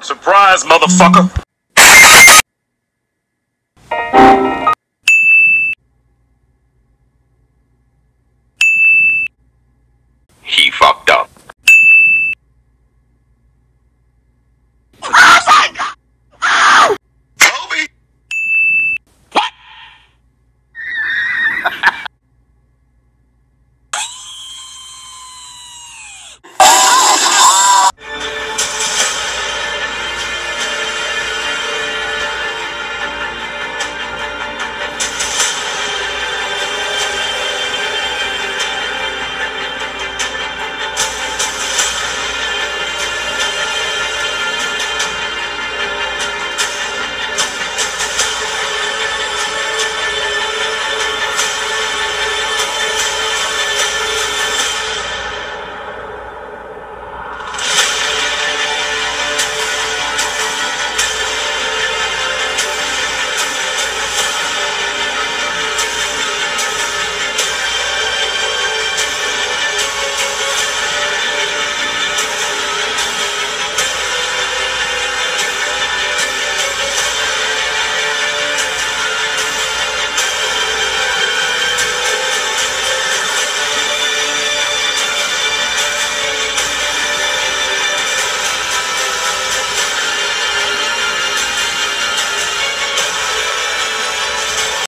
Surprise, motherfucker!